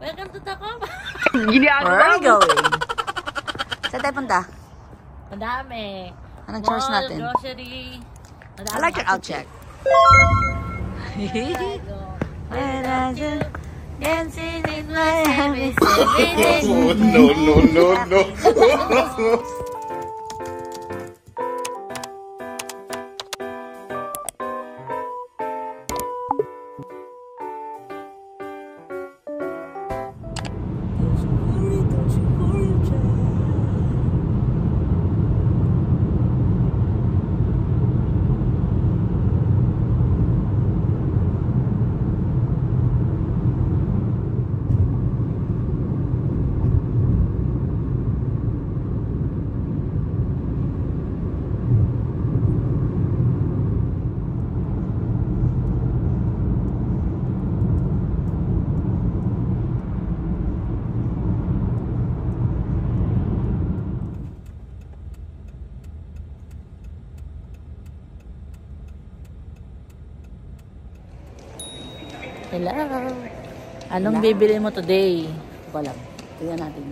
Welcome to Tacoma. Where are we going? Saan tayo punta? Madami. Anong chores Mall, natin? grocery. Madami. I like your outcheck. When I just dancing in Miami. Oh, no, no, no, no. Hello. Anong bibili mo today? Lang. Tingnan natin.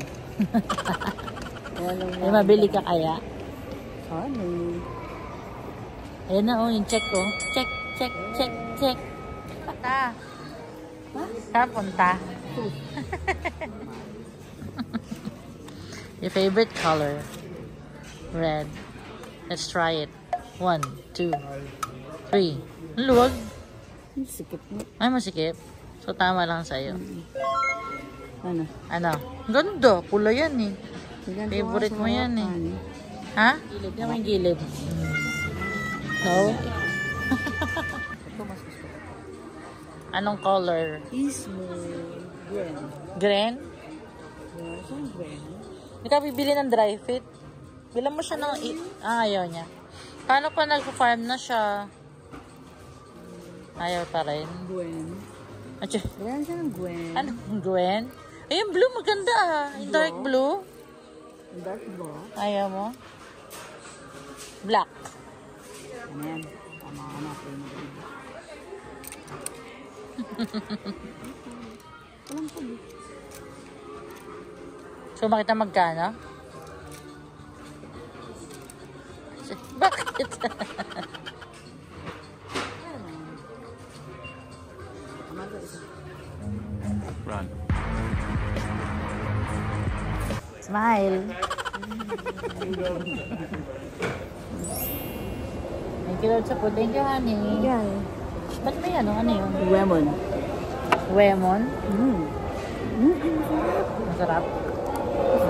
May mabili ka kaya? Ano? Ayan na oh, yung check ko. Check, check, check, check. Punta. Saan punta? Your favorite color? Red. Let's try it. One, two, three. Luwag. Sikip mo. Ay, masikip. So, tama lang sa'yo. Ano? Ano? Ganda. Pula yan eh. Ko Favorite mo yan eh. Ha? Gilid. Yan yung gilid. No? Ito mas gusto ko. Anong color? Is mo green. Green? Yeah, green? Hindi ka bibili ng dry fit? Bilang mo siya ng... Ah, ayaw niya. Paano pa nagpa-farm na siya? Ayaw pa rin. Gwen. Atyo, Green siya ng Gwen. ano? Gwen? Ay, yung blue maganda ah. Yung dark blue. Dark blue. Ayaw mo? Black. Ano yan? Tama ka na. Walang pag So, makita magkano? Bakit? Smile. Thank you, Lord, sa po. Thank you, honey. Yan. Ba't may ano? Ano yun? Lemon. Lemon? Mm. Mm, Masarap.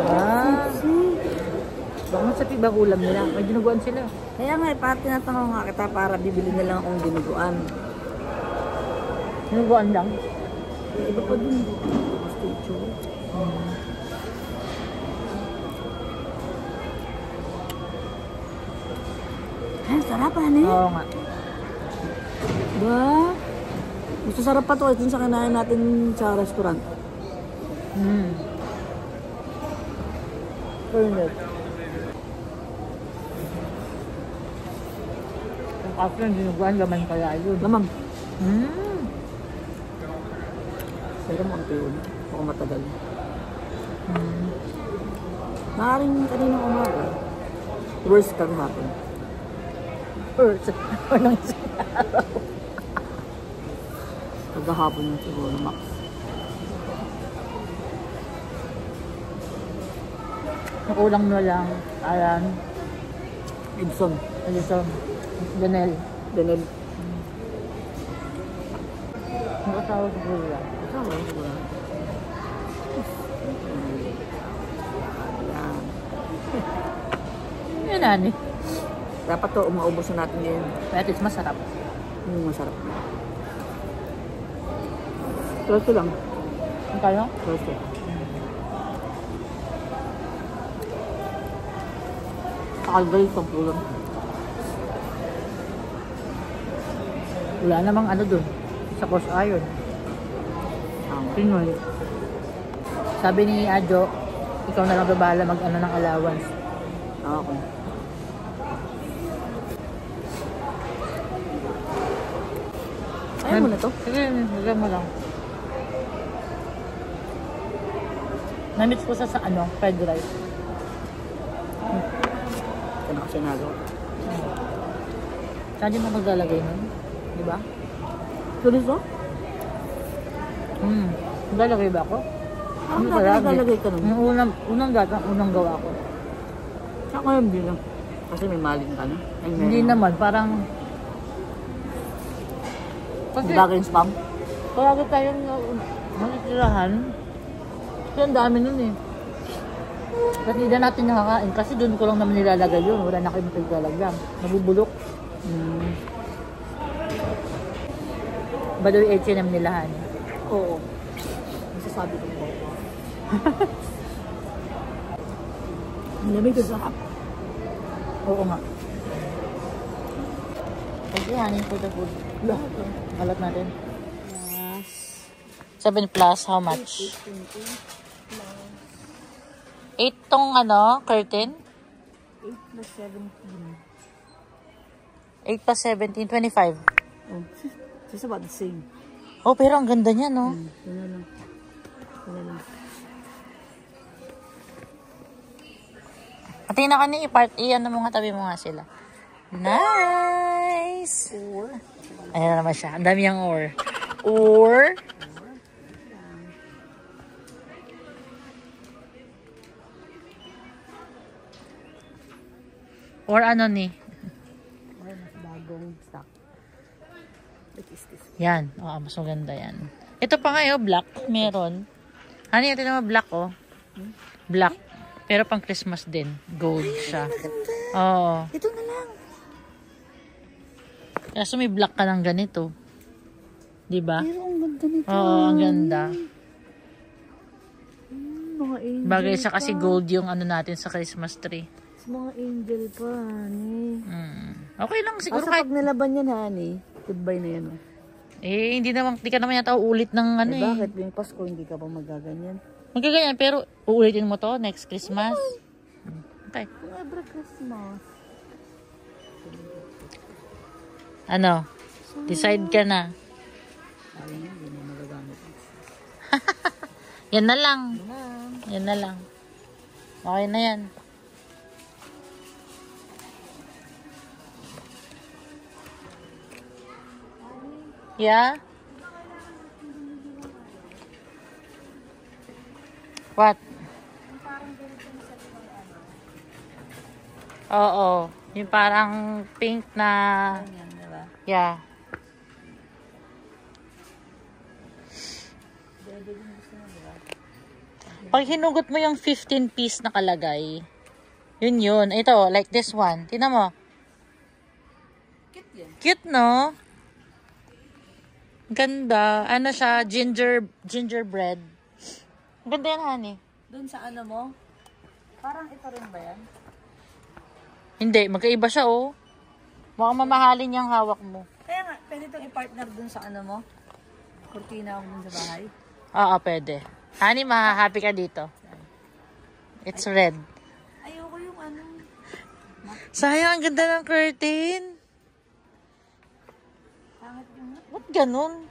Ah. Baka masarap ba ulam nila? May dinuguan sila. Kaya nga, eh, parang tinatanong nga kita para bibili na lang akong dinuguan. Dinuguan lang? Iba pa din. Gusto itsura. Ay, sarap ano eh. Oo nga. Ba? Gusto sarap pa to ito sa kinain natin sa restaurant. Mm. Cornet. Yung after ng dinuguan, laman kaya yun. Lamang. Mm. Pero mo ang yun. Ako matagal. Mm. Maaaring kanina umaga. Worst kang hapon. Earth. Walang isa. Pagkahapon yun siguro, max. Nakulang mo lang. Ayan. Ibson. Alison. Ganel. Danel. Nakasawa sa kuya. Kasama ko siguro. Ayan. Yan nani. Dapat to, umaubos na natin ngayon. Pero at least masarap. Hmm, masarap. Troso lang. Ang kayo? Troso. Takalbay, sampu lang. Wala namang ano dun. Sa course iron. Tama. Pinoy. Sabi ni Adjo, ikaw na lang babahala mag ano ng allowance. Okay. Ayaw mo na to? Sige, lagyan mo lang. Namits ko sa, sa ano, fried rice. Ito na kasi nagawa. Saan din mo maglalagay nun? Di ba? Chorizo? Hmm. Maglalagay ba ako? Ang Hindi dati pala, naglalagay ka nun. Yung unang, unang data, unang gawa ko. Ako hindi lang. Kasi may maling ka na. Hindi naman, parang... Kasi, Bagay yung spam? Palagi tayong manitirahan. Kasi ang dami nun eh. Kasi hindi na natin nakakain. Kasi doon ko lang naman nilalagay yun. Wala na kayong paglalagyan. Nabubulok. Hmm. Ba daw yung H&M nilahan? Oo. Masasabi ko po. Ang lamig ko sarap. Oo nga. Kasi hanin for the food. Kalat natin. Yes. 7 plus, how much? 8 tong ano, curtain? 8 plus 17. 8 plus 17, 25. Oh, it's about the same. Oh, pero ang ganda niya, no? Hmm. Wala lang. Wala lang. At tingnan ka ni i-part, i-ano mo nga, tabi mo nga sila. Nice! Ayan na naman siya. Ang dami yung or. Or. Or ano ni? Or mas bagong stock. What is this? Yan. Oo, mas maganda yan. Ito pa ngayon, black. Meron. Ano ito naman black, oh. Black. Pero pang Christmas din. Gold siya. Oo. Ito na. Kaso may black ka ng ganito. Di ba? Pero ang ganda nito. Oo, ang ganda. Hmm, Mga angel Bagay sa kasi pa. gold yung ano natin sa Christmas tree. Mga angel pa, honey. Mm. Okay lang siguro Kaso kahit pag nilaban yan, honey, goodbye na yan. Oh. eh hindi naman di ka naman yata uulit ng ano Eh, eh. bakit? Yung Pasko, hindi ka pa magaganyan. Magkaganyan pero uulitin mo to next Christmas. Mm. Okay. Every Christmas. Ano? Decide ka na. Yan na lang. Yan na lang. Okay na yan. Yeah? What? Oo. Yung parang pink na... Yeah. Pag hinugot mo yung 15 piece na kalagay, yun yun. Ito, like this one. Tingnan mo. Cute yan. Cute, no? Ganda. Ano siya? Ginger, gingerbread. Ganda yan, honey. Doon sa ano mo, parang ito rin ba yan? Hindi, magkaiba siya, oh. Mukhang mamahalin yung hawak mo. Kaya nga, pwede itong i-partner dun sa ano mo? Cortina mo dun sa bahay. Oo, pwede. Honey, mahahappy ka dito. It's red. Ayoko yung ano. Sayang, ang ganda ng curtain. Pangit yung... Ba't ganun?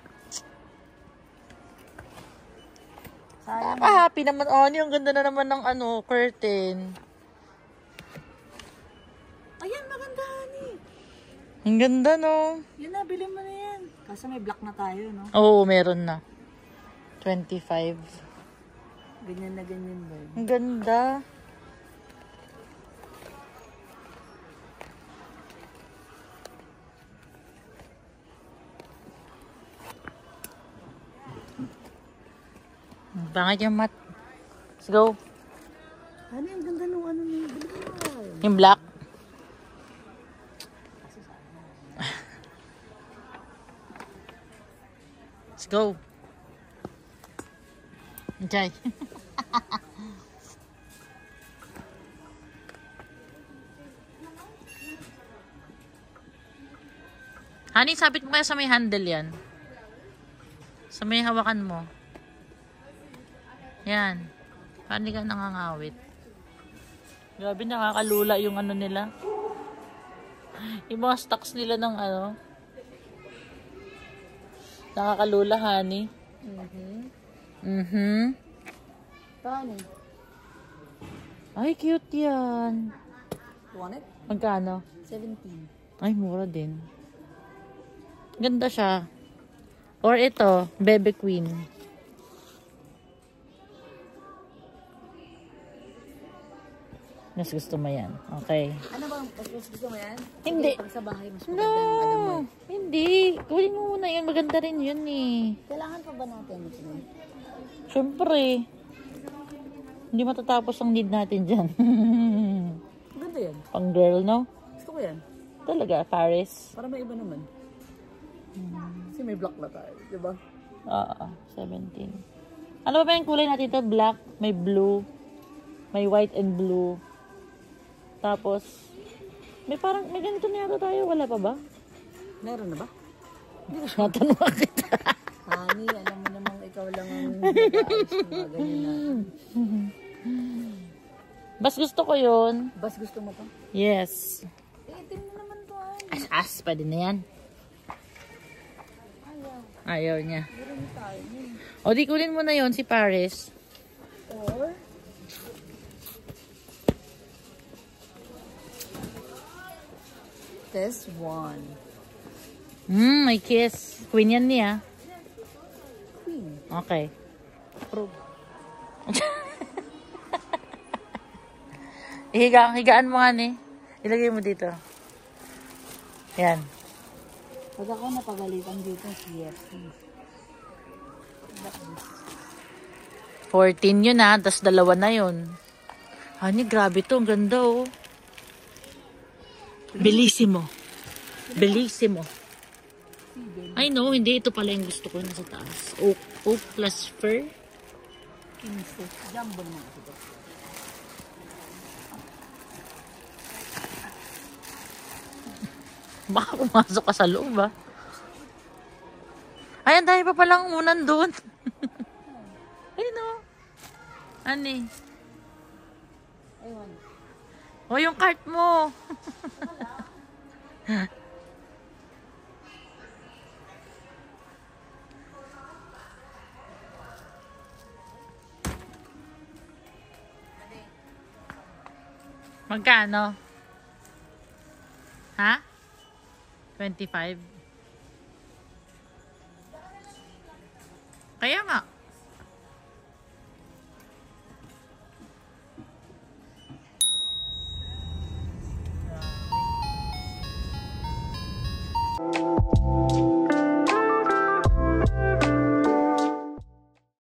Sayang. Naka-happy naman. Oh, ano yung ganda na naman ng ano, curtain. Ayan, maganda. Ang ganda, no? Yun na, bilhin mo na yan. Kaso may black na tayo, no? Oo, meron na. 25. Ganyan na ganyan ba? Ang ganda. Ang Bangit yung mat. Let's go. Honey, ang ganda nung ano na yun. Bilhin mo na yun. Yung black. Let's go. Enjoy. Honey, sabit mo kaya sa may handle yan. Sa may hawakan mo. Yan. Paano ka nangangawit? Grabe, nakakalula yung ano nila. Yung mga stocks nila ng ano. Nakakalula, honey. Mm-hmm. Mhm. Paano? Ay, cute yan. Want it? Magkano? 17. Ay, mura din. Ganda siya. Or ito, Bebe Queen. Mas gusto mo yan. Okay. Ano bang mas gusto mo yan? Hindi. Pag sa bahay, mas maganda yung ano mo. No! Hindi. Kunin mo muna yun. Maganda rin yun eh. Kailangan pa ba natin ito? Siyempre. Hindi matatapos ang need natin dyan. Maganda yan. Pang girl, no? Gusto ko yan. Talaga, Paris. Para may iba naman. Kasi may black na tayo, di ba? Oo, 17. Ano ba ba yung kulay natin ito? Black, may blue, may white and blue. Tapos, may parang, may ganito na yata tayo. Wala pa ba? Meron na ba? Natanong kita. Honey, alam mo namang ikaw lang ang nag-aayos ng ganyan. Bas gusto ko yun. Bas gusto mo to? Yes. Eh, itim na naman to ah. As, as, pwede na yan. Ayaw niya. Meron tayo. O, di kulin mo na yon si Paris. This one. Hmm, may kiss. Queen yan niya. Queen. Okay. Pro. Ihiga, higaan mo nga ni. Ilagay mo dito. Yan. Pag ako napagalitan dito, yes. 14 yun ha, tas dalawa na yun. Honey, grabe to. Ang ganda oh. Bellissimo. Bellissimo. I know, hindi. Ito pala yung gusto ko nasa taas. Oak, oak plus. Insist. Jumbo ako dito. Baka pumasok ka sa loob ah. Ay, ang dami pa palang unan doon. Ayun oh. Ani? Ewan. O, yung cart mo. Magkano? Ha? 25? Kaya nga.